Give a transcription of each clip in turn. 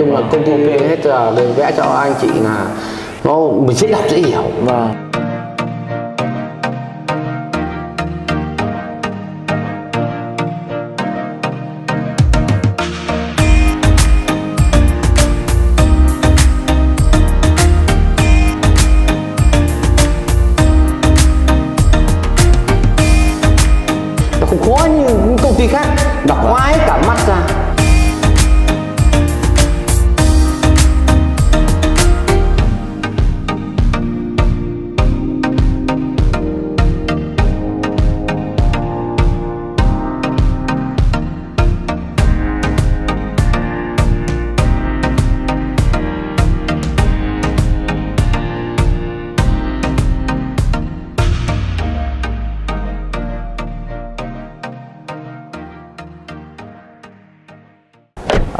chung là công ty hết giờ đều vẽ cho anh chị là nó mình dễ đọc dễ hiểu. Vâng.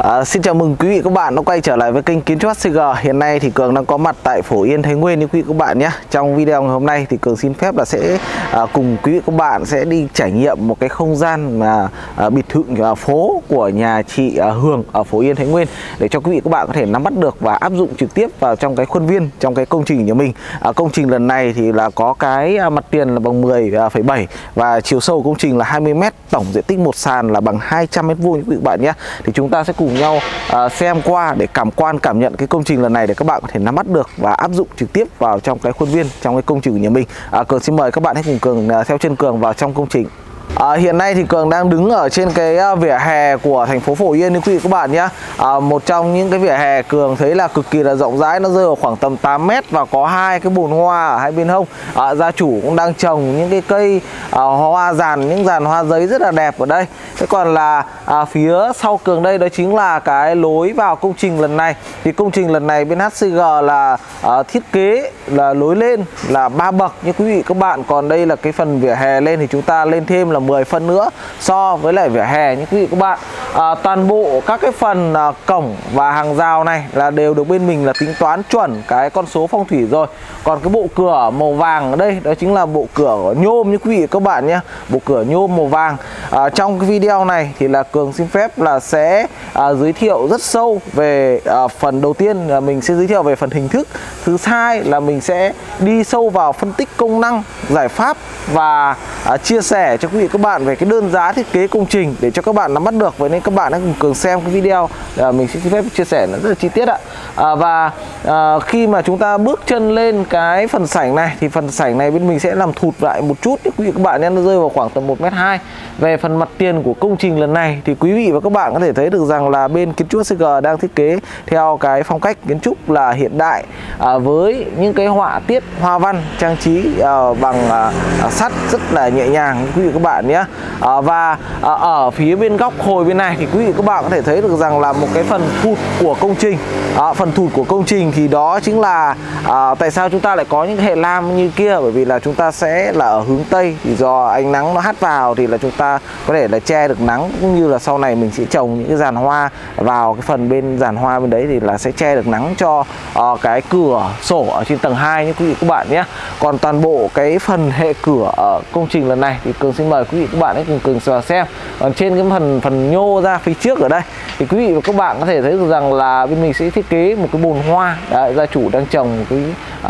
À, xin chào mừng quý vị các bạn đã quay trở lại với kênh Kiến trúc HCG Hiện nay thì Cường đang có mặt tại Phổ Yên Thái Nguyên như quý vị các bạn nhé. Trong video ngày hôm nay thì Cường xin phép là sẽ à, cùng quý vị các bạn sẽ đi trải nghiệm một cái không gian mà à, biệt thự à, phố của nhà chị à, Hường ở phố Yên Thái Nguyên Để cho quý vị các bạn có thể nắm bắt được và áp dụng trực tiếp vào trong cái khuôn viên, trong cái công trình nhà mình. À, Công trình lần này thì là có cái à, mặt tiền là bằng 10,7 à, và chiều sâu công trình là 20 m tổng diện tích một sàn là bằng 200 m vuông quý vị các bạn nhé. Thì chúng ta sẽ cùng nhau à, xem qua để cảm quan cảm nhận cái công trình lần này để các bạn có thể nắm bắt được và áp dụng trực tiếp vào trong cái khuôn viên trong cái công trình của nhà mình. À, cường xin mời các bạn hãy cùng cường à, theo chân cường vào trong công trình. À, hiện nay thì Cường đang đứng ở trên cái à, vỉa hè của thành phố Phổ Yên như quý vị các bạn nhé. À, Một trong những cái vỉa hè Cường thấy là cực kỳ là rộng rãi Nó rơi vào khoảng tầm 8 mét và có hai cái bồn hoa ở hai bên hông. À, Gia chủ cũng đang trồng những cái cây à, hoa giàn, những dàn hoa giấy rất là đẹp ở đây. Thế còn là à, phía sau Cường đây đó chính là cái lối vào công trình lần này. Thì công trình lần này bên HCG là à, thiết kế là lối lên là ba bậc. Như quý vị các bạn Còn đây là cái phần vỉa hè lên thì chúng ta lên thêm là 10 phân nữa so với lại vỉa hè như quý vị các bạn. À, toàn bộ các cái phần à, cổng và hàng rào này là đều được bên mình là tính toán chuẩn cái con số phong thủy rồi. Còn cái bộ cửa màu vàng ở đây đó chính là bộ cửa nhôm như quý vị các bạn nhé. Bộ cửa nhôm màu vàng. À, trong cái video này thì là cường xin phép là sẽ à, giới thiệu rất sâu về à, phần đầu tiên là mình sẽ giới thiệu về phần hình thức. Thứ hai là mình sẽ đi sâu vào phân tích công năng giải pháp và à, chia sẻ cho quý vị các bạn về cái đơn giá thiết kế công trình để cho các bạn nắm bắt được. Vậy nên các bạn hãy cùng cường xem cái video. À, mình sẽ xin phép chia sẻ nó rất là chi tiết ạ. À, và à, khi mà chúng ta bước chân lên cái phần sảnh này thì phần sảnh này bên mình sẽ làm thụt lại một chút quý vị các bạn nhé nó rơi vào khoảng tầm 1 m hai. Về phần mặt tiền của công trình lần này thì quý vị và các bạn có thể thấy được rằng là bên kiến trúc CG đang thiết kế theo cái phong cách kiến trúc là hiện đại à, với những cái họa tiết hoa văn trang trí à, bằng à, sắt rất là nhẹ nhàng. Quý vị các bạn nhé. À, và à, ở phía bên góc hồi bên này thì quý vị các bạn có thể thấy được rằng là một cái phần thụt của công trình. À, phần thụt của công trình thì đó chính là à, tại sao chúng ta lại có những hệ lam như kia? Bởi vì là chúng ta sẽ là ở hướng tây thì do ánh nắng nó hắt vào thì là chúng ta có thể là che được nắng cũng như là sau này mình sẽ trồng những cái dàn hoa vào cái phần bên dàn hoa bên đấy thì là sẽ che được nắng cho uh, cái cửa sổ ở trên tầng 2 như quý vị các bạn nhé. Còn toàn bộ cái phần hệ cửa ở công trình lần này thì cường xin mời quý vị các bạn hãy cùng cường sờ xem. Còn trên cái phần phần nhô ra phía trước ở đây thì quý vị và các bạn có thể thấy được rằng là bên mình sẽ thiết kế một cái bồn hoa. Đấy, gia chủ đang trồng một cái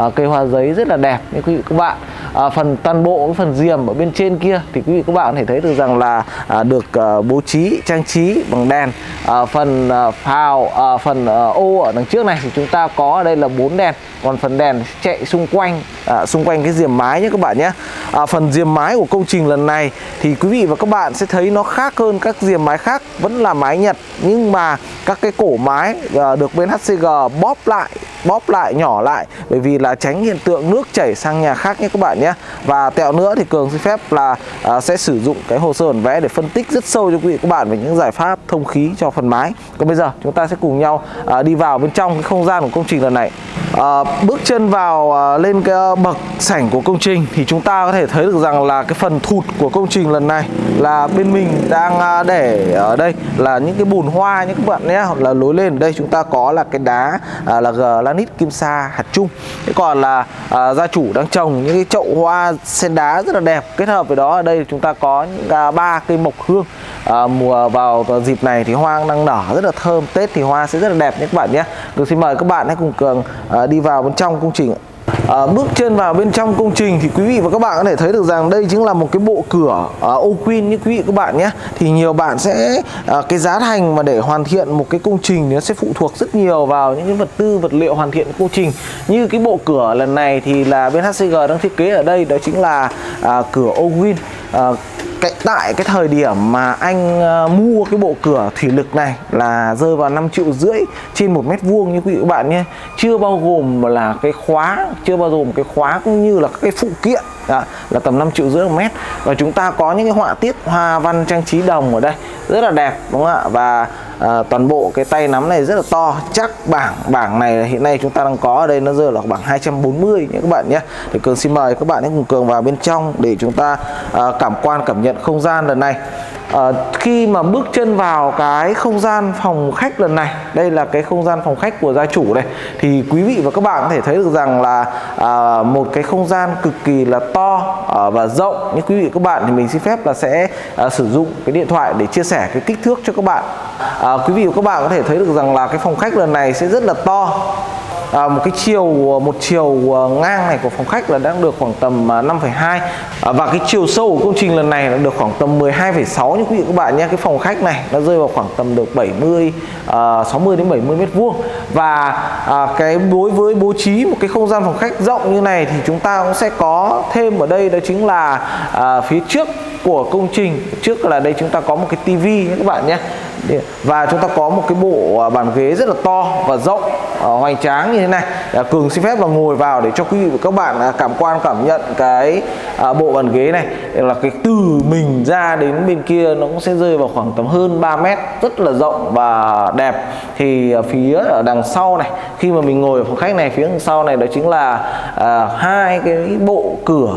uh, cây hoa giấy rất là đẹp như quý vị các bạn à, phần toàn bộ cái phần diềm ở bên trên kia thì quý vị các bạn có thể thấy được rằng là à, được à, bố trí trang trí bằng đèn. À, phần à, phào à, phần à, ô ở đằng trước này thì chúng ta có ở đây là bốn đèn. Còn phần đèn chạy xung quanh à, xung quanh cái diềm mái nhé các bạn nhé. À, phần diềm mái của công trình lần này thì quý vị và các bạn sẽ thấy nó khác hơn các diềm mái khác vẫn là mái nhật nhưng mà các cái cổ mái à, được bên HCG bóp lại bóp lại nhỏ lại bởi vì là tránh hiện tượng nước chảy sang nhà khác nhé các bạn nhé. Và tẹo nữa thì cường xin phép là à, sẽ sử dụng cái hồ sơ bản vẽ để phân tích rất sâu cho quý vị các bạn về những giải pháp thông khí cho phần mái. Còn bây giờ chúng ta sẽ cùng nhau à, đi vào bên trong cái không gian của công trình lần này. À, bước chân vào à, lên cái à, bậc sảnh của công trình thì chúng ta có thể thấy được rằng là cái phần thụt của công trình lần này là bên mình đang à, để ở đây là những cái bùn hoa nhé các bạn nhé là lối lên. Ở đây chúng ta có là cái đá à, là granite kim sa hạt chung thế còn là à, gia chủ đang trồng những cái chậu hoa sen đá rất là đẹp. Kết hợp với đó ở đây chúng ta có những ba cây mộc hương. À, mùa vào dịp này thì hoa đang nở rất là thơm. Tết thì hoa sẽ rất là đẹp nhé các bạn nhé. Được xin mời các bạn hãy cùng cường à, đi vào bên trong công trình À, bước chân vào bên trong công trình thì quý vị và các bạn có thể thấy được rằng đây chính là một cái bộ cửa à, uh, ô queen như quý vị các bạn nhé. Thì nhiều bạn sẽ uh, cái giá thành mà để hoàn thiện một cái công trình thì nó sẽ phụ thuộc rất nhiều vào những cái vật tư vật liệu hoàn thiện công trình. Như cái bộ cửa lần này thì là bên HCG đang thiết kế ở đây đó chính là uh, cửa ô queen uh, cái, tại cái thời điểm mà anh uh, mua cái bộ cửa thủy lực này là rơi vào 5 triệu rưỡi trên một mét vuông như quý vị các bạn nhé. Chưa bao gồm là cái khóa chưa bao gồm cái khóa cũng như là cái phụ kiện đó, là tầm 5 triệu rưỡi một mét. Và chúng ta có những cái họa tiết hoa văn trang trí đồng ở đây rất là đẹp đúng không ạ? Và à, toàn bộ cái tay nắm này rất là to. Chắc bảng bảng này hiện nay chúng ta đang có ở đây nó rơi là bảng 240 nhé các bạn nhé. Thì cường xin mời các bạn hãy cùng cường vào bên trong để chúng ta à, cảm quan cảm nhận không gian lần này à, khi mà bước chân vào cái không gian phòng khách lần này đây là cái không gian phòng khách của gia chủ đây thì quý vị và các bạn có thể thấy được rằng là à, một cái không gian cực kỳ là to à, và rộng. Như quý vị và các bạn thì mình xin phép là sẽ à, sử dụng cái điện thoại để chia sẻ cái kích thước cho các bạn. À, quý vị và các bạn có thể thấy được rằng là cái phòng khách lần này sẽ rất là to à, một cái chiều một chiều à, ngang này của phòng khách là đang được khoảng tầm à, 5,2 à, và cái chiều sâu của công trình lần này là được khoảng tầm 12,6 như quý vị các bạn nhé. Cái phòng khách này nó rơi vào khoảng tầm được 70 à, 60 đến 70 mét vuông. Và à, cái đối với bố trí một cái không gian phòng khách rộng như này thì chúng ta cũng sẽ có thêm ở đây đó chính là à, phía trước của công trình. Trước là đây chúng ta có một cái tivi các bạn nhé. Và chúng ta có một cái bộ à, bàn ghế rất là to và rộng à, hoành tráng như thế này. À, Cường xin phép là ngồi vào để cho quý vị và các bạn à, cảm quan cảm nhận cái à, bộ bàn ghế này. Là cái từ mình ra đến bên kia nó cũng sẽ rơi vào khoảng tầm hơn 3 mét rất là rộng và đẹp. Thì à, phía ở đằng sau này khi mà mình ngồi ở phòng khách này phía đằng sau này đó chính là à, hai cái bộ cửa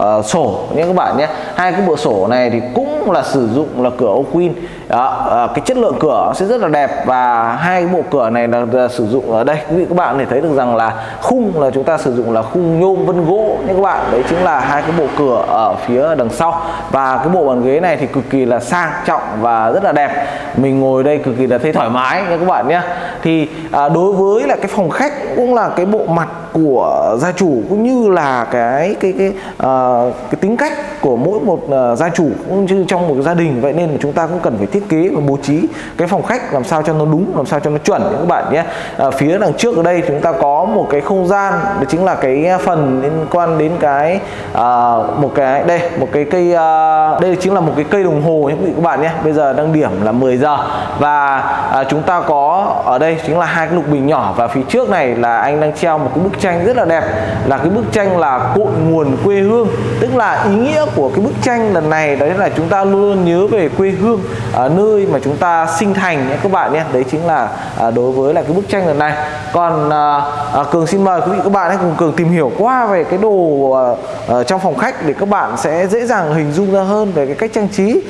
uh, sổ nhé các bạn nhé. Hai cái bộ sổ này thì cũng là sử dụng là cửa ô queen đó ờ, cái chất lượng cửa sẽ rất là đẹp và hai cái bộ cửa này là, là sử dụng ở đây. Quý vị các bạn để thấy được rằng là khung là chúng ta sử dụng là khung nhôm vân gỗ nhé các bạn. Đấy chính là hai cái bộ cửa ở phía đằng sau. Và cái bộ bàn ghế này thì cực kỳ là sang trọng và rất là đẹp. Mình ngồi đây cực kỳ là thấy thoải mái nha các bạn nhé. Thì à, đối với là cái phòng khách cũng là cái bộ mặt của gia chủ cũng như là cái cái cái uh, cái tính cách của mỗi một uh, gia chủ cũng như trong một gia đình. Vậy nên là chúng ta cũng cần phải thiết kế và bố trí cái phòng khách làm sao cho nó đúng làm sao cho nó chuẩn. Các bạn nhé. À, phía đằng trước ở đây chúng ta có một cái không gian đó chính là cái phần liên quan đến cái à, một cái đây một cái cây à, đây chính là một cái cây đồng hồ nhé các bạn nhé. Bây giờ đang điểm là 10 giờ và à, chúng ta có ở đây chính là hai cái lục bình nhỏ và phía trước này là anh đang treo một cái bức tranh rất là đẹp là cái bức tranh là cội nguồn quê hương. Tức là ý nghĩa của cái bức tranh lần này đấy là chúng ta luôn nhớ về quê hương ở nơi mà chúng ta sinh thành nhé các bạn nhé. Đấy chính là à, đối với là cái bức tranh lần này. Còn à, à, cường xin mời quý vị các bạn hãy cùng cường tìm hiểu qua về cái đồ à, à trong phòng khách để các bạn sẽ dễ dàng hình dung ra hơn về cái cách trang trí.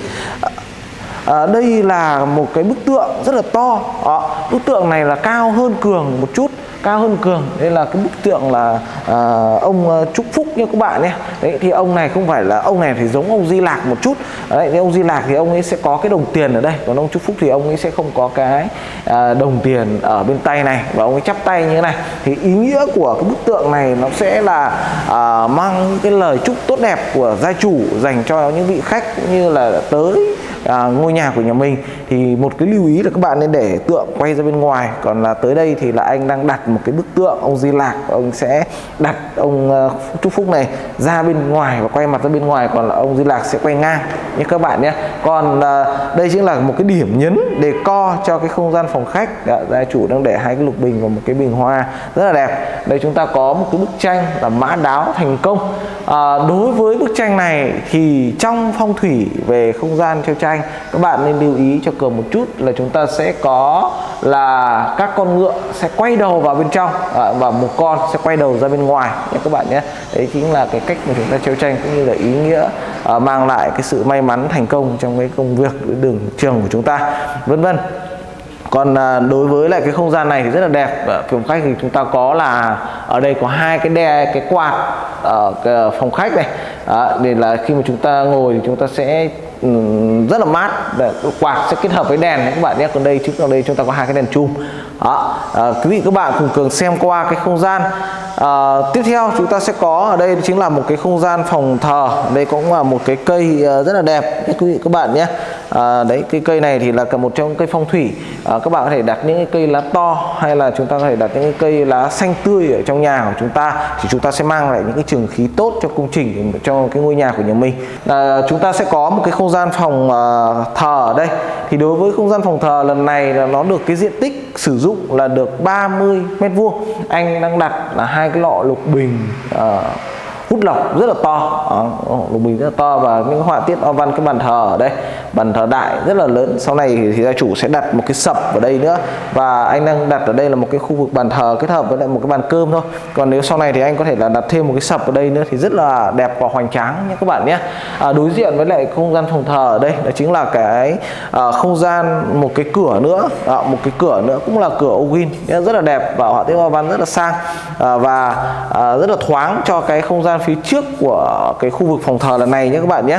À, đây là một cái bức tượng rất là to. À, bức tượng này là cao hơn cường một chút cao hơn cường. Đây là cái bức tượng là à, ông ờ, chúc Phúc như các bạn nhé. Đấy thì ông này không phải là ông này thì giống ông Di Lạc một chút. Đấy thì ông Di Lạc thì ông ấy sẽ có cái đồng tiền ở đây. Còn ông chúc Phúc thì ông ấy sẽ không có cái à, đồng tiền ở bên tay này. Và ông ấy chắp tay như thế này. Thì ý nghĩa của cái bức tượng này nó sẽ là à, mang cái lời chúc tốt đẹp của gia chủ dành cho những vị khách cũng như là tới à, ngôi nhà của nhà mình. Thì một cái lưu ý là các bạn nên để tượng quay ra bên ngoài. Còn là tới đây thì là anh đang đặt một cái bức tượng ông Di Lạc. Ông sẽ đặt ông uh, Trúc Phúc này ra bên ngoài và quay mặt ra bên ngoài. Còn là ông Di Lạc sẽ quay ngang. Như các bạn nhé. Còn uh, đây chính là một cái điểm nhấn để co cho cái không gian phòng khách. Đã, gia chủ đang để hai cái lục bình và một cái bình hoa rất là đẹp. Đây chúng ta có một cái bức tranh là mã đáo thành công. À, đối với bức tranh này thì trong phong thủy về không gian treo tranh các bạn nên lưu ý cho cường một chút là chúng ta sẽ có là các con ngựa sẽ quay đầu vào bên trong à, và một con sẽ quay đầu ra bên ngoài nhé các bạn nhé. Đấy chính là cái cách mà chúng ta treo tranh cũng như là ý nghĩa à, mang lại cái sự may mắn thành công trong cái công việc đường trường của chúng ta vân vân còn à, đối với lại cái không gian này thì rất là đẹp. Ở phòng khách thì chúng ta có là ở đây có hai cái đe cái quạt ở cái phòng khách này. Để là khi mà chúng ta ngồi thì chúng ta sẽ ừ, rất là mát. Và quạt sẽ kết hợp với đèn các bạn nhé còn đây trước đây chúng ta có hai cái đèn chùm đó à, quý vị các bạn cùng cường xem qua cái không gian à, tiếp theo chúng ta sẽ có ở đây chính là một cái không gian phòng thờ. Đây cũng là một cái cây à, rất là đẹp. Quý vị các bạn nhé. À, đấy cái cây này thì là cả một trong cây phong thủy. À, các bạn có thể đặt những cái cây lá to hay là chúng ta có thể đặt những cái cây lá xanh tươi ở trong nhà của chúng ta thì chúng ta sẽ mang lại những cái trường khí tốt cho công trình cho cái ngôi nhà của nhà mình. À, chúng ta sẽ có một cái không gian phòng uh, thờ ở đây. Thì đối với không gian phòng thờ lần này là nó được cái diện tích sử dụng là được 30 mét vuông. Anh đang đặt là hai cái lọ lục bình uh, hút lọc rất là to. Lục bình rất là to và những họa tiết o văn cái bàn thờ ở đây bàn thờ đại rất là lớn. Sau này thì gia chủ sẽ đặt một cái sập ở đây nữa và anh đang đặt ở đây là một cái khu vực bàn thờ kết hợp với lại một cái bàn cơm thôi. Còn nếu sau này thì anh có thể là đặt thêm một cái sập ở đây nữa thì rất là đẹp và hoành tráng nhé các bạn nhé. À, đối diện với lại không gian phòng thờ ở đây đó chính là cái à, không gian một cái cửa nữa. À, một cái cửa nữa cũng là cửa Ogin rất là đẹp và họa tiết hoa văn rất là sang. À, và à, rất là thoáng cho cái không gian phía trước của cái khu vực phòng thờ lần này nhé các bạn nhé.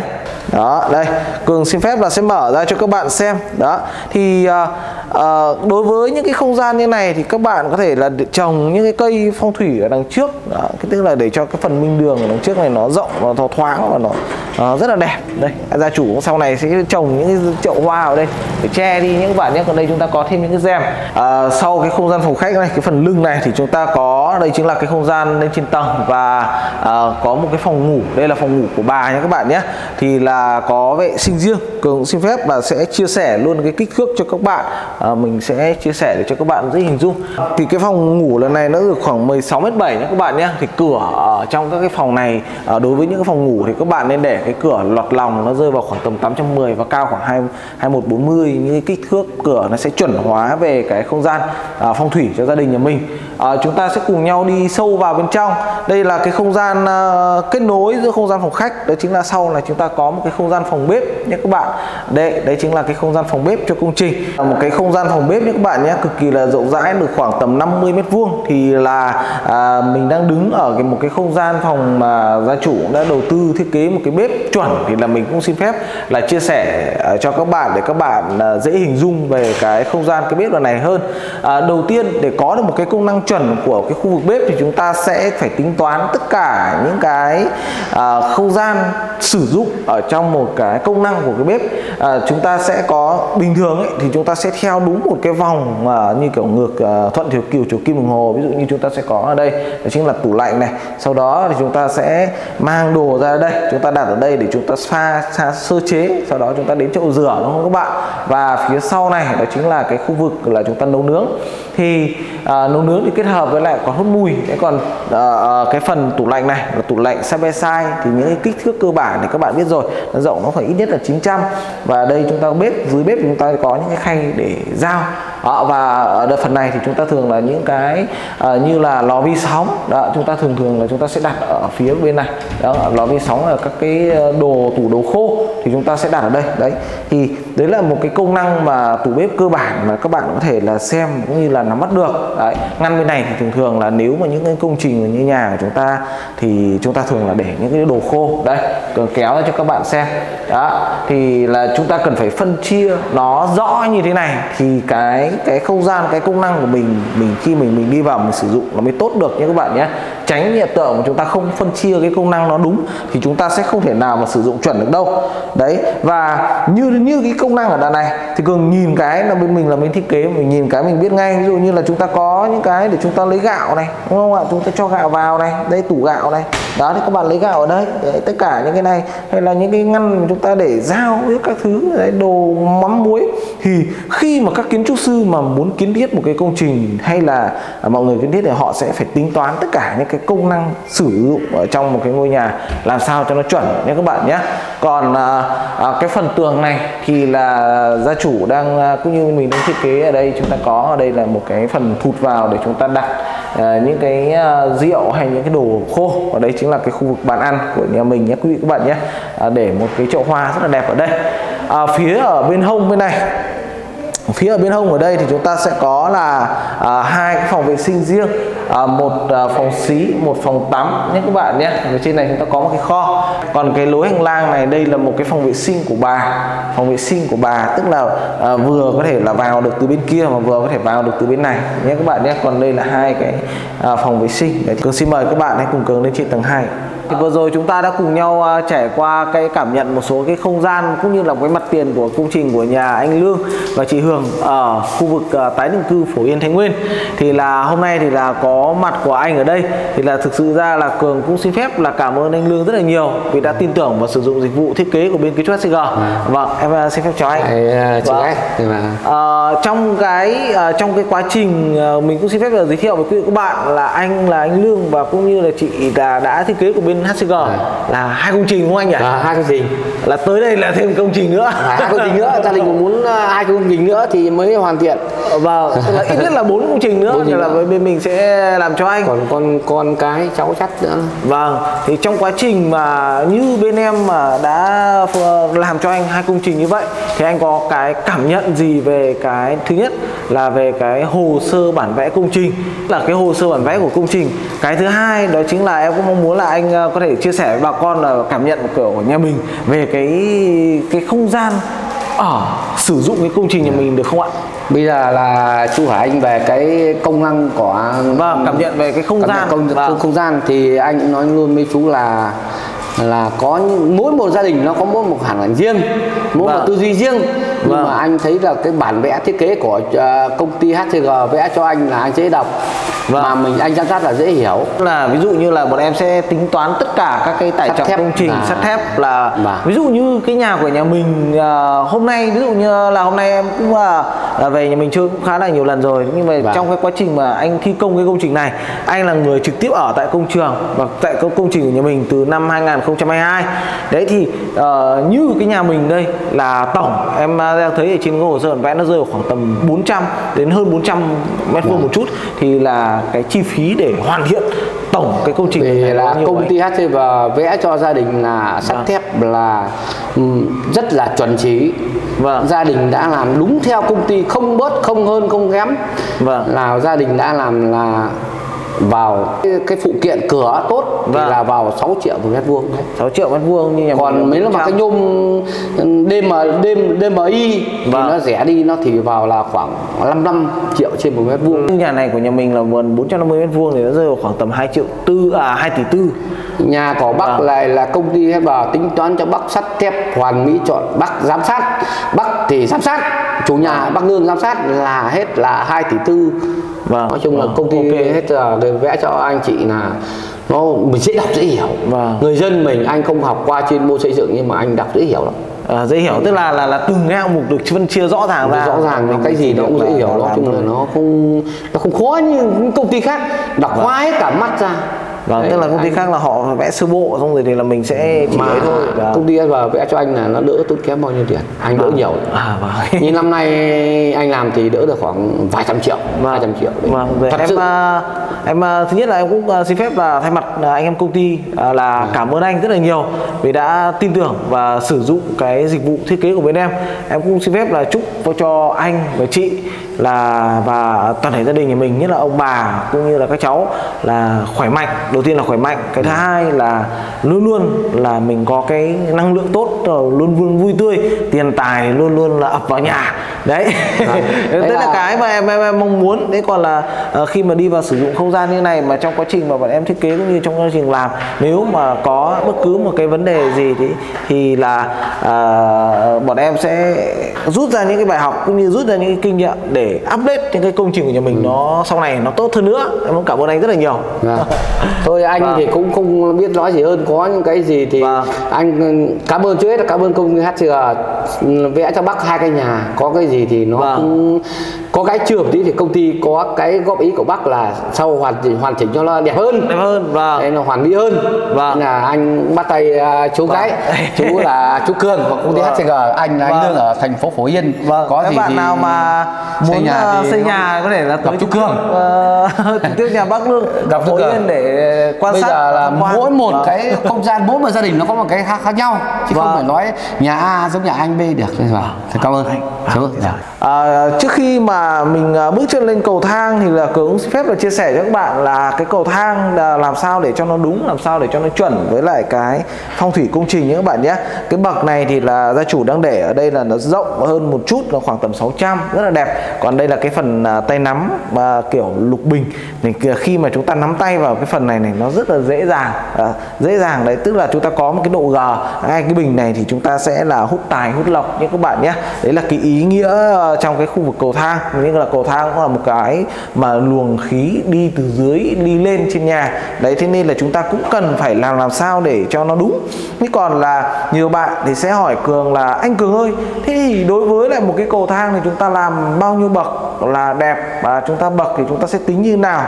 Đó đây cường xin phép là sẽ mở ra cho các bạn xem. Đó thì à, à, đối với những cái không gian như này thì các bạn có thể là trồng những cái cây phong thủy ở đằng trước. Đó, cái tức là để cho cái phần minh đường ở đằng trước này nó rộng và nó thoáng và nó à, rất là đẹp. Đây gia chủ sau này sẽ trồng những cái chậu hoa ở đây để che đi những bạn nhé. Còn đây chúng ta có thêm những cái rèm. À, sau cái không gian phòng khách này cái phần lưng này thì chúng ta có đây chính là cái không gian lên trên tầng và à, có một cái phòng ngủ đây là phòng ngủ của bà nhé các bạn nhé. Thì là có vệ sinh riêng cường xin phép và sẽ chia sẻ luôn cái kích thước cho các bạn. À, mình sẽ chia sẻ để cho các bạn dễ hình dung. Thì cái phòng ngủ lần này nó được khoảng 16 mét 7 nhé các bạn nhé. Thì cửa ở trong các cái phòng này à, đối với những cái phòng ngủ thì các bạn nên để cái cửa lọt lòng nó rơi vào khoảng tầm 810 và cao khoảng 2 2140 những cái kích thước cửa nó sẽ chuẩn hóa về cái không gian à, phong thủy cho gia đình nhà mình. À, chúng ta sẽ cùng nhau đi sâu vào bên trong. Đây là cái không gian à, Uh, kết nối giữa không gian phòng khách đó chính là sau là chúng ta có một cái không gian phòng bếp nhé các bạn. Đây đấy chính là cái không gian phòng bếp cho công trình. Một cái không gian phòng bếp nhé các bạn nhé cực kỳ là rộng rãi được khoảng tầm 50 mét vuông. Thì là à, mình đang đứng ở cái một cái không gian phòng mà gia chủ đã đầu tư thiết kế một cái bếp chuẩn thì là mình cũng xin phép là chia sẻ à, cho các bạn để các bạn à, dễ hình dung về cái không gian cái bếp lần này hơn. À, đầu tiên để có được một cái công năng chuẩn của cái khu vực bếp thì chúng ta sẽ phải tính toán tất cả những cái à, không gian sử dụng ở trong một cái công năng của cái bếp à, chúng ta sẽ có bình thường ấy, thì chúng ta sẽ theo đúng một cái vòng mà như kiểu ngược à, thuận chiều kiểu chiều kim đồng hồ ví dụ như chúng ta sẽ có ở đây đó chính là tủ lạnh này. Sau đó thì chúng ta sẽ mang đồ ra đây chúng ta đặt ở đây để chúng ta pha, pha sơ chế sau đó chúng ta đến chậu rửa đúng không các bạn? Và phía sau này đó chính là cái khu vực là chúng ta nấu nướng. Thì à, nấu nướng thì kết hợp với lại có hút mùi. Thế còn à, à cái phần tủ lạnh này là tủ lạnh side by side thì những cái kích thước cơ bản thì các bạn biết rồi nó rộng nó phải ít nhất là 900 và đây chúng ta bếp dưới bếp chúng ta có những cái khay để dao đó, và ở đợt phần này thì chúng ta thường là những cái à, như là lò vi sóng. Đó chúng ta thường thường là chúng ta sẽ đặt ở phía bên này. Đó lò vi sóng là các cái ờ, đồ tủ đồ khô thì chúng ta sẽ đặt ở đây. Đấy thì đấy là một cái công năng mà tủ bếp cơ bản mà các bạn có thể là xem cũng như là nắm bắt được. Đấy ngăn bên này thì thường thường là nếu mà những cái công trình như nhà của chúng ta thì chúng ta thường là để những cái đồ khô. Đây kéo ra cho các bạn xem. Đó, thì là chúng ta cần phải phân chia nó rõ như thế này thì cái cái không gian, cái công năng của mình mình khi mình mình đi vào, mình sử dụng nó mới tốt được nhé các bạn nhé. Tránh hiện tượng mà chúng ta không phân chia cái công năng nó đúng thì chúng ta sẽ không thể nào mà sử dụng chuẩn được đâu. Đấy, và như như cái công năng ở đoạn này thì cường nhìn cái là bên mình là bên thiết kế, mình nhìn cái mình biết ngay. Ví dụ như là chúng ta có những cái để chúng ta lấy gạo này, đúng không ạ? Chúng ta cho gạo vào này, đây tủ gạo này đó thì các bạn lấy gạo ở đây. Đấy, tất cả những cái này hay là những cái ngăn mà chúng ta để dao với các thứ đấy, đồ mắm muối. Thì khi mà các kiến trúc sư mà muốn kiến thiết một cái công trình hay là à, mọi người kiến thiết thì họ sẽ phải tính toán tất cả những cái công năng sử dụng ở trong một cái ngôi nhà làm sao cho nó chuẩn nhé các bạn nhé. Còn à, à, cái phần tường này thì là gia chủ đang à, cũng như mình đang thiết kế ở đây chúng ta có ở đây là một cái phần thụt vào để chúng ta đặt à, những cái à, rượu hay những cái đồ khô ở đấy chính là cái khu vực bàn ăn của nhà mình nhé quý vị các bạn nhé. À, để một cái chậu hoa rất là đẹp ở đây. À, phía ở bên hông bên này phía ở bên hông ở đây thì chúng ta sẽ có là à, hai cái phòng vệ sinh riêng à, một à, phòng xí một phòng tắm nhé các bạn nhé. Ở trên này chúng ta có một cái kho. Còn cái lối hành lang này đây là một cái phòng vệ sinh của bà. Phòng vệ sinh của bà tức là à, vừa có thể là vào được từ bên kia mà vừa có thể vào được từ bên này nhé các bạn nhé. Còn đây là hai cái à, phòng vệ sinh. Đấy, cường xin mời các bạn hãy cùng cường lên trên tầng 2 thì vừa rồi chúng ta đã cùng nhau uh, trải qua cái cảm nhận một số cái không gian cũng như là cái mặt tiền của công trình của nhà anh Lương và chị Hường ở khu vực uh, tái định cư Phổ Yên Thái Nguyên. Thì là hôm nay thì là có mặt của anh ở đây. Thì là thực sự ra là Cường cũng xin phép là cảm ơn anh Lương rất là nhiều vì đã tin tưởng và sử dụng dịch vụ thiết kế của bên kiến trúc SCG vâng em uh, xin phép chào anh. Chào Vâng. anh thì mà Ờ, trong cái ờ, trong cái quá trình ờ, mình cũng xin phép là giới thiệu với quý vị các bạn là anh là anh Lương và cũng như là chị là đã thiết kế của bên HCG là hai công trình đúng không anh nhỉ? à, hai công trình. Là tới đây là thêm công trình nữa. à, hai công trình nữa. Gia đình cũng muốn à, hai công trình nữa thì mới hoàn thiện. Vâng, tức là ít nhất là bốn công trình nữa thì là nữa. bên mình sẽ làm cho anh. còn con con cái cháu chắc nữa. Vâng, thì trong quá trình mà như bên em mà đã làm cho anh hai công trình như vậy thì anh có cái cảm nhận gì về cái thứ nhất là về cái hồ sơ bản vẽ công trình? Là cái hồ sơ bản vẽ của công trình. Cái thứ hai đó chính là em cũng mong muốn là anh ờ, có thể chia sẻ với bà con là cảm nhận của nhà mình về cái cái không gian ở sử dụng cái công trình nhà mình được không ạ? bây giờ là chú hỏi anh về cái công năng của Vâng, cảm nhận về cái không cảm gian. công, Vâng. không, không gian thì anh nói luôn với chú là là có mỗi một gia đình nó có mỗi một hoàn cảnh riêng mỗi Vâng. một tư duy riêng nhưng Vâng. mà anh thấy là cái bản vẽ thiết kế của à, công ty HCG vẽ cho anh là anh dễ đọc Vâng. mà mình anh giám sát là dễ hiểu là ví dụ như là bọn em sẽ tính toán tất cả các cái tải trọng thép công trình và- sắt thép là và- ví dụ như cái nhà của nhà mình à, hôm nay ví dụ như là hôm nay em cũng là, là về nhà mình chơi cũng khá là nhiều lần rồi nhưng mà Vâng. trong cái quá trình mà anh thi công cái công trình này anh là người trực tiếp ở tại công trường và tại công công trình của nhà mình từ năm 2022 đấy thì ờ, như cái nhà mình đây là tổng em đang thấy ở trên hồ sơ vẽ nó rơi vào khoảng tầm 400 đến hơn 400 mét vuông một chút thì là cái chi phí để hoàn thiện tổng cái công trình này là công ty HCG vẽ cho gia đình là sắt Vâng. thép là rất là chuẩn chỉ Vâng. gia đình đã làm đúng theo công ty không bớt không hơn không kém Vâng. là gia đình đã làm là vào cái, cái phụ kiện cửa tốt Vâng. thì là vào 6 triệu một mét vuông đấy 6 triệu mét vuông như nhà còn mấy mà cái nhôm đêm mà đêm DMI thì Vâng. nó rẻ đi nó thì vào là khoảng 55 triệu trên một mét vuông Như nhà này của nhà mình là vườn 450 mét vuông thì nó rơi vào khoảng tầm 2 triệu tư à 2 tỷ tư. nhà của bác Vâng. lại là công ty hết vào tính toán cho bác sắt thép hoàn mỹ chọn bác giám sát bác thì giám sát chủ nhà bác lương giám sát là hết là 2 tỷ tư Vâng. nói chung là Vâng. công ty Ok. hết giờ để vẽ cho anh chị là nó mình dễ đọc dễ hiểu Vâng. người dân mình anh không học qua chuyên môn xây dựng nhưng mà anh đọc dễ hiểu lắm À, dễ hiểu tức là là là từng hạng mục được phân chia rõ ràng ra. rõ ràng Mình cái gì nó cũng dễ là- hiểu là nói chung là nó không nó không khó như những công ty khác đọc hoa hết cả mắt ra Vâng, Đấy, tức là công ty anh- khác là họ vẽ sơ bộ xong rồi thì là mình sẽ chỉ mà thôi. Vâng. công ty SG vẽ cho anh là nó đỡ tốn kém bao nhiêu tiền anh đỡ nhiều À vâng. như năm nay anh làm thì đỡ được khoảng vài trăm triệu vài trăm triệu đấy. Vâng, thật em sự à, em à, thứ nhất là em cũng à, xin phép là thay mặt à, anh em công ty à, là cảm ơn anh rất là nhiều vì đã tin tưởng và sử dụng cái dịch vụ thiết kế của bên em. Em cũng xin phép là chúc cho anh và chị là và toàn thể gia đình nhà mình nhất là ông bà cũng như là các cháu là khỏe mạnh. Đầu tiên là khỏe mạnh, cái thứ hai là luôn luôn là mình có cái năng lượng tốt luôn luôn vui tươi, tiền tài luôn luôn là ập vào nhà. Đấy. Đấy Đấy là là- cái mà em, em, em mong muốn đấy còn là ờ, khi mà đi vào sử dụng không gian như này mà trong quá trình mà bọn em thiết kế cũng như trong quá trình làm nếu mà có bất cứ một cái vấn đề gì thì thì là ờ, bọn em sẽ rút ra những cái bài học cũng như rút ra những cái kinh nghiệm để update những cái công trình của nhà mình nó sau này nó tốt hơn nữa em cũng cảm ơn anh rất là nhiều Vâng. Thôi anh Vâng. thì cũng không biết nói gì hơn có những cái gì thì Vâng. anh ừ, cảm ơn trước hết là cảm ơn công ty HCG ừ, vẽ cho bác hai cái nhà có cái gì thì nó Vâng. cũng có cái chưa tí thì công ty có cái góp ý của bác là sau hoàn chỉnh hoàn chỉnh cho nó đẹp hơn đẹp hơn và Đấy, nó hoàn mỹ hơn Vâng. Nên là anh bắt tay à, chú gái chú là chú Cường của công ty Vâng. HCG anh là anh Vâng. lương ở thành phố Phổ Yên Vâng, có các gì bạn thì nào mà xây muốn nhà ờ, thì xây nhà có thể là gặp tới chú trực Cương. tiếp, ờ, tiếp nhà Bắc Lương gặp chú Phổ Cường. Yên để quan bây sát giờ là quan. mỗi một Vâng. cái không gian mỗi một gia đình nó có một cái khác, khác nhau chứ Vâng. không phải nói nhà A giống nhà anh B được. Thế cảm ơn chú dạ à, trước khi mà mình à, bước chân lên cầu thang thì là cường xin phép là chia sẻ cho các bạn là cái cầu thang là làm sao để cho nó đúng làm sao để cho nó chuẩn với lại cái phong thủy công trình nhé các bạn nhé. Cái bậc này thì là gia chủ đang để ở đây là nó rộng hơn một chút là khoảng tầm 600 rất là đẹp. Còn đây là cái phần à, tay nắm mà kiểu lục bình. Thì khi mà chúng ta nắm tay vào cái phần này này nó rất là dễ dàng à, dễ dàng đấy. Tức là chúng ta có một cái độ gờ hai cái bình này thì chúng ta sẽ là hút tài hút lộc nhé các bạn nhé. Đấy là cái ý nghĩa trong cái khu vực cầu thang. Nhưng là cầu thang cũng là một cái mà luồng khí đi từ dưới đi lên trên nhà. Đấy thế nên là chúng ta cũng cần phải làm làm sao để cho nó đúng. Thế còn là nhiều bạn thì sẽ hỏi cường là anh cường ơi thế thì đối với lại một cái cầu thang thì chúng ta làm bao nhiêu bậc là đẹp và chúng ta bậc thì chúng ta sẽ tính như nào?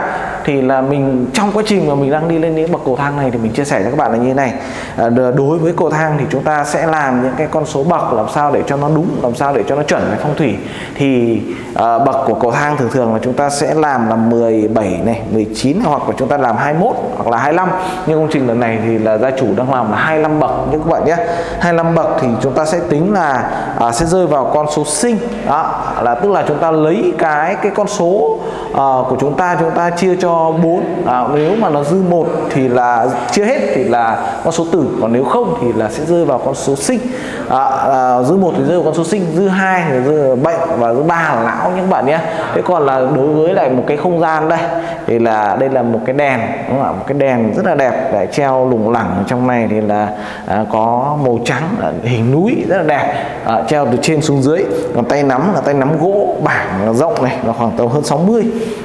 Thì là mình trong quá trình mà mình đang đi lên những bậc cầu thang này thì mình chia sẻ cho các bạn là như thế này. À, đối với cầu thang thì chúng ta sẽ làm những cái con số bậc làm sao để cho nó đúng làm sao để cho nó chuẩn với phong thủy thì à, bậc của cầu thang thường thường là chúng ta sẽ làm là 17 này 19 hoặc là chúng ta làm 21 hoặc là 25 nhưng công trình lần này thì là gia chủ đang làm là 25 bậc. Như các bạn nhé 25 bậc thì chúng ta sẽ tính là à, sẽ rơi vào con số sinh. Đó là tức là chúng ta lấy cái cái con số uh, của chúng ta chúng ta chia cho 4 à, nếu mà nó dư một thì là chia hết thì là con số tử. Còn nếu không thì là sẽ rơi vào con số sinh. À, à, dư một thì rơi vào con số sinh dư hai thì rơi vào bệnh và thứ ba là não những bạn nhé. Thế còn là đối với lại một cái không gian đây thì là đây là một cái đèn đúng không ạ? Một cái đèn rất là đẹp để treo lủng lẳng trong này thì là à, có màu trắng à, hình núi rất là đẹp. À, treo từ trên xuống dưới còn tay nắm là tay nắm gỗ bảng rộng này là khoảng tầm hơn 60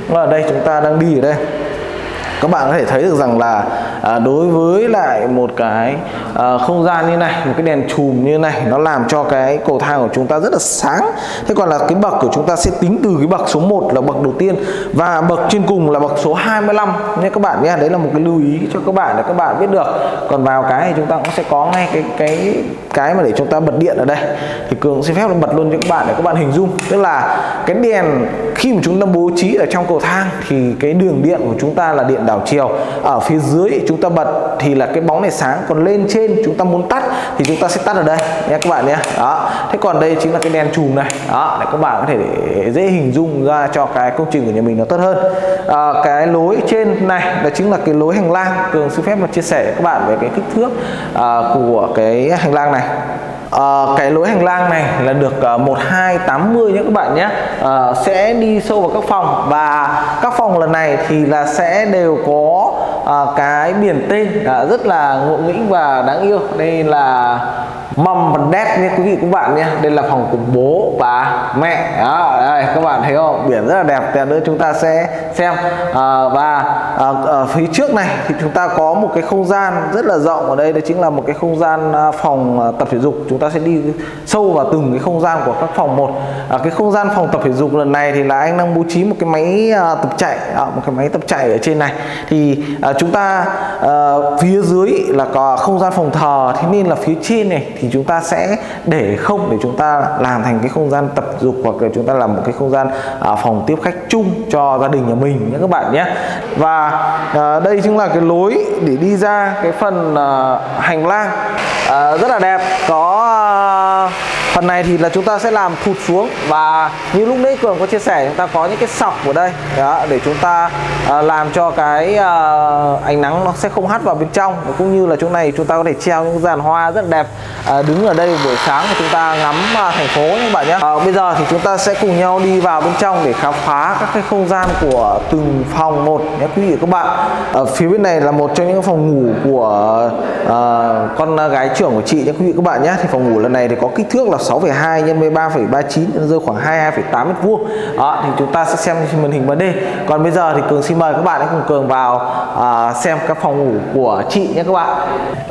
ở đây chúng ta đang đi ở đây các bạn có thể thấy được rằng là à, đối với lại một cái à, không gian như này một cái đèn chùm như này nó làm cho cái cầu thang của chúng ta rất là sáng. Thế còn là cái bậc của chúng ta sẽ tính từ cái bậc số 1 là bậc đầu tiên và bậc trên cùng là bậc số 25 nha các bạn nhé đấy là một cái lưu ý cho các bạn để các bạn biết được. Còn vào cái thì chúng ta cũng sẽ có ngay cái cái cái mà để chúng ta bật điện ở đây. Thì cường xin phép là bật luôn cho các bạn để các bạn hình dung. Tức là cái đèn khi mà chúng ta bố trí ở trong cầu thang thì cái đường điện của chúng ta là điện đảo chiều. Ở phía dưới chúng ta bật thì là cái bóng này sáng còn lên trên chúng ta muốn tắt thì chúng ta sẽ tắt ở đây nha các bạn nhé. Đó. Thế còn đây chính là cái đèn chùm này. Đó để các bạn có thể để dễ hình dung ra cho cái công trình của nhà mình nó tốt hơn. À, cái lối trên này đó chính là cái lối hành lang. Cường xin phép mà chia sẻ với các bạn về cái kích thước à, của cái hành lang này. À, cái lối hành lang này là được ờ, à, 1280 nhé các bạn nhé. À, sẽ đi sâu vào các phòng và các phòng lần này thì là sẽ đều có à, cái biển tên à, rất là ngộ nghĩnh và đáng yêu. Đây là mom và dad nha quý vị các bạn nhé. Đây là phòng của bố và mẹ. Đó đây các bạn thấy không? Biển rất là đẹp. Thì nữa chúng ta sẽ xem. À, và à, ở phía trước này thì chúng ta có một cái không gian rất là rộng ở đây. Đó chính là một cái không gian à, phòng à, tập thể dục. Chúng ta sẽ đi sâu vào từng cái không gian của các phòng một. À, cái không gian phòng tập thể dục lần này thì là anh đang bố trí một cái máy à, tập chạy. À, một cái máy tập chạy ở trên này. Thì à, chúng ta à, phía dưới là có không gian phòng thờ. Thế nên là phía trên này thì chúng ta sẽ để không để chúng ta làm thành cái không gian tập dục hoặc là chúng ta làm một cái không gian à, phòng tiếp khách chung cho gia đình nhà mình nhé các bạn nhé. Và à, đây chính là cái lối để đi ra cái phần à, hành lang à, rất là đẹp. Có à, phần này thì là chúng ta sẽ làm thụt xuống và như lúc nãy cường có chia sẻ chúng ta có những cái sọc ở đây. Đó, để chúng ta à, làm cho cái à, ánh nắng nó sẽ không hắt vào bên trong. Cũng như là chỗ này chúng ta có thể treo những dàn hoa rất đẹp à, đứng ở đây buổi sáng thì chúng ta ngắm à, thành phố nhé các bạn nhé. À, bây giờ thì chúng ta sẽ cùng nhau đi vào bên trong để khám phá các cái không gian của từng phòng một nhé quý vị các bạn. Ở phía bên này là một trong những phòng ngủ của à, con gái trưởng của chị nhé quý vị các bạn nhé. Thì phòng ngủ lần này thì có kích thước là 6,2 nhân 13,39 rơi khoảng 22,8 mét vuông. Đó thì chúng ta sẽ xem trên màn hình vấn đề còn bây giờ thì cường xin mời các bạn hãy cùng cường vào à, xem các phòng ngủ của chị nhé các bạn.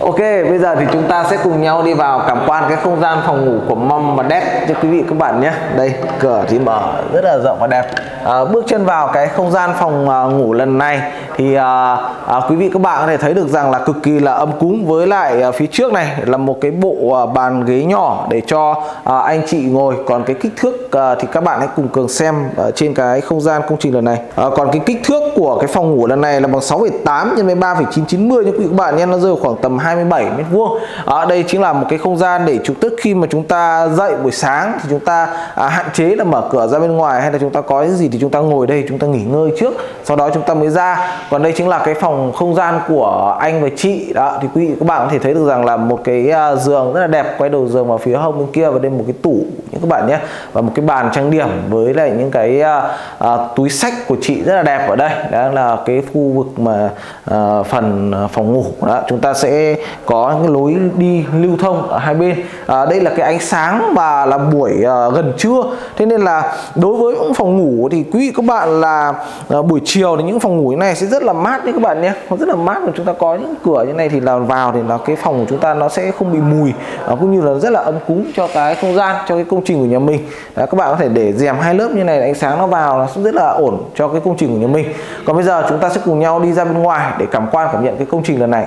Ok bây giờ thì chúng ta sẽ cùng nhau đi vào cảm quan cái không gian phòng ngủ của mom và dad cho quý vị các bạn nhé. Đây cửa thì mở rất là rộng và đẹp. À, bước chân vào cái không gian phòng à, ngủ lần này thì à, à, quý vị các bạn có thể thấy được rằng là cực kỳ là ấm cúng với lại à, phía trước này là một cái bộ à, bàn ghế nhỏ để cho à, anh chị ngồi. Còn cái kích thước à, thì các bạn hãy cùng cường xem ở trên cái không gian công trình lần này. À, còn cái kích thước của cái phòng ngủ lần này là bằng 6,8 nhân với 3,990 như quý vị các bạn nhé. Nó rơi khoảng tầm 27 mét vuông. À, đây chính là một cái không gian để chúng tức khi mà chúng ta dậy buổi sáng thì chúng ta à, hạn chế là mở cửa ra bên ngoài hay là chúng ta có cái gì thì chúng ta ngồi đây chúng ta nghỉ ngơi trước sau đó chúng ta mới ra. Còn đây chính là cái phòng không gian của anh và chị. Đó thì quý vị các bạn có thể thấy được rằng là một cái à, giường rất là đẹp quay đầu giường vào phía hông bên kia và đây một cái tủ những các bạn nhé và một cái bàn trang điểm với lại những cái à, à, túi sách của chị rất là đẹp ở đây. Đó là cái khu vực mà à, phần à, phòng ngủ. Đó chúng ta sẽ có những lối đi lưu thông ở hai bên. À, đây là cái ánh sáng và là buổi à, gần trưa. Thế nên là đối với những phòng ngủ thì quý vị các bạn là à, buổi chiều thì những phòng ngủ như này sẽ rất là mát đấy các bạn nhé. Nó rất là mát và chúng ta có những cửa như này thì là vào thì là cái phòng của chúng ta nó sẽ không bị mùi à, cũng như là rất là ấm cúng cho cái không gian cho cái công trình của nhà mình. Đấy, các bạn có thể để rèm hai lớp như này ánh sáng nó vào nó sẽ rất là ổn cho cái công trình của nhà mình. Còn bây giờ chúng ta sẽ cùng nhau đi ra bên ngoài để cảm quan cảm nhận cái công trình lần này.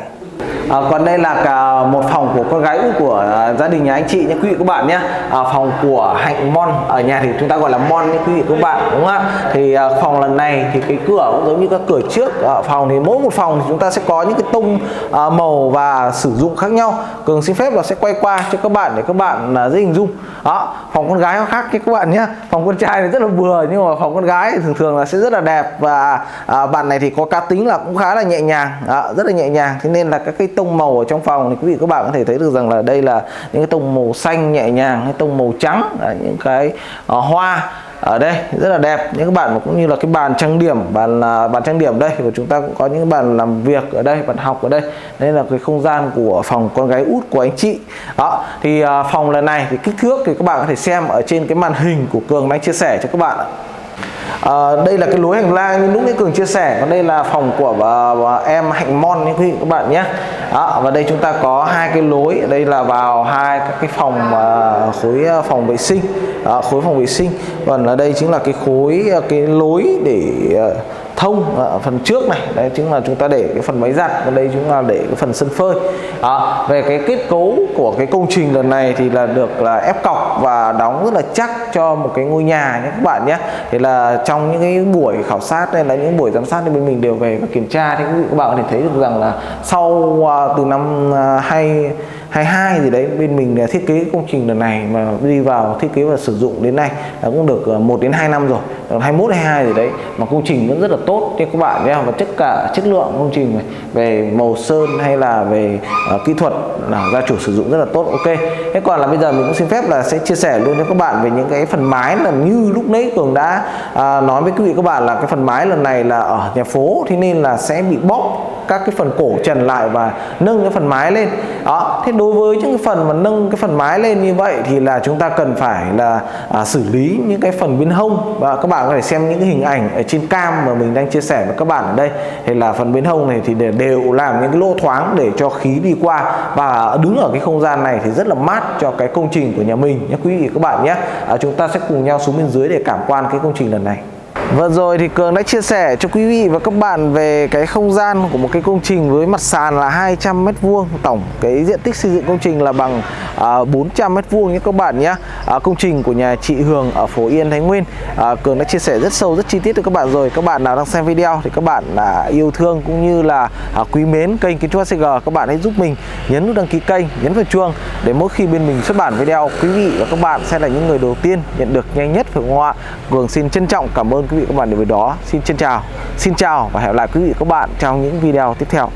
À, còn đây là cả một phòng của con gái út của à, gia đình nhà anh chị nhé quý vị các bạn nhé. À, phòng của hạnh mon ở nhà thì chúng ta gọi là mon nhé quý vị các bạn đúng không ạ? Thì à, phòng lần này thì cái cửa cũng giống như các cửa trước. À, phòng thì mỗi một phòng thì chúng ta sẽ có những cái tông à, màu và sử dụng khác nhau. Cường xin phép là sẽ quay qua cho các bạn để các bạn à, dễ hình dung. Đó phòng con gái nó khác các bạn nhé. Phòng con trai thì rất là vừa nhưng mà phòng con gái thì thường thường là sẽ rất là đẹp. Và à, bạn này thì có cá tính là cũng khá là nhẹ nhàng. Đó, rất là nhẹ nhàng. Thế nên là các cái tông tông màu ở trong phòng thì quý vị các bạn có thể thấy được rằng là đây là những cái tông màu xanh nhẹ nhàng hay tông màu trắng là những cái uh, hoa ở đây rất là đẹp. Những các bạn cũng như là cái bàn trang điểm bàn uh, bàn trang điểm đây và chúng ta cũng có những bàn làm việc ở đây bàn học ở đây. Đây là cái không gian của phòng con gái út của anh chị. Đó thì uh, phòng lần này thì kích thước thì các bạn có thể xem ở trên cái màn hình của cường đang chia sẻ cho các bạn ạ. À, đây là cái lối hành lang như lúc nãy cường chia sẻ. Còn đây là phòng của uh, em hạnh mon như quý vị các bạn nhé. Đó, và đây chúng ta có hai cái lối. Đây là vào hai các cái phòng uh, khối uh, phòng vệ sinh. Uh, khối phòng vệ sinh. Còn ở đây chính là cái khối uh, cái lối để uh, thông ở phần trước này. Đấy chính là chúng ta để cái phần máy giặt và đây chúng ta để cái phần sân phơi. À, về cái kết cấu của cái công trình lần này thì là được là ép cọc và đóng rất là chắc cho một cái ngôi nhà nhé các bạn nhé. Thì là trong những cái buổi khảo sát hay là những buổi giám sát thì bên mình đều về và kiểm tra. Thì các bạn có thể thấy được rằng là sau à, từ năm uh, hai 22 gì đấy bên mình thiết kế công trình lần này mà đi vào thiết kế và sử dụng đến nay là cũng được ờ, 1 đến 2 năm rồi. Ờ, 21 22 gì đấy mà công trình vẫn rất là tốt. Cho các bạn nhé và tất cả chất lượng công trình này về màu sơn hay là về uh, kỹ thuật là gia chủ sử dụng rất là tốt ok. Thế còn là bây giờ mình cũng xin phép là sẽ chia sẻ luôn cho các bạn về những cái phần mái là như lúc nãy cường đã uh, nói với quý vị các bạn là cái phần mái lần này là ở nhà phố thế nên là sẽ bị bóp các cái phần cổ trần lại và nâng cái phần mái lên. Đó thế đối đối với những cái phần mà nâng cái phần mái lên như vậy thì là chúng ta cần phải là à, xử lý những cái phần bên hông. Và các bạn có thể xem những cái hình ảnh ở trên cam mà mình đang chia sẻ với các bạn ở đây. Thì là phần bên hông này thì đều làm những cái lỗ thoáng để cho khí đi qua. Và đứng ở cái không gian này thì rất là mát cho cái công trình của nhà mình nhé quý vị các bạn nhé. À, chúng ta sẽ cùng nhau xuống bên dưới để cảm quan cái công trình lần này. Vừa rồi thì Cường đã chia sẻ cho quý vị và các bạn về cái không gian của một cái công trình với mặt sàn là 200 mét vuông. Tổng cái diện tích xây dựng công trình là bằng à, 400 mét vuông nhé các bạn nhé. À, công trình của nhà chị Hường ở Phổ Yên Thái Nguyên. À, Cường đã chia sẻ rất sâu rất chi tiết cho các bạn rồi. Các bạn nào đang xem video thì các bạn là yêu thương cũng như là à, quý mến kênh kiến trúc CG các bạn hãy giúp mình nhấn nút đăng ký kênh nhấn vào chuông để mỗi khi bên mình xuất bản video quý vị và các bạn sẽ là những người đầu tiên nhận được nhanh nhất phải không ạ? Cường xin trân trọng cảm ơn quý vị các bạn đến với đó. Xin chân chào, xin chào và hẹn gặp lại quý vị các bạn trong những video tiếp theo.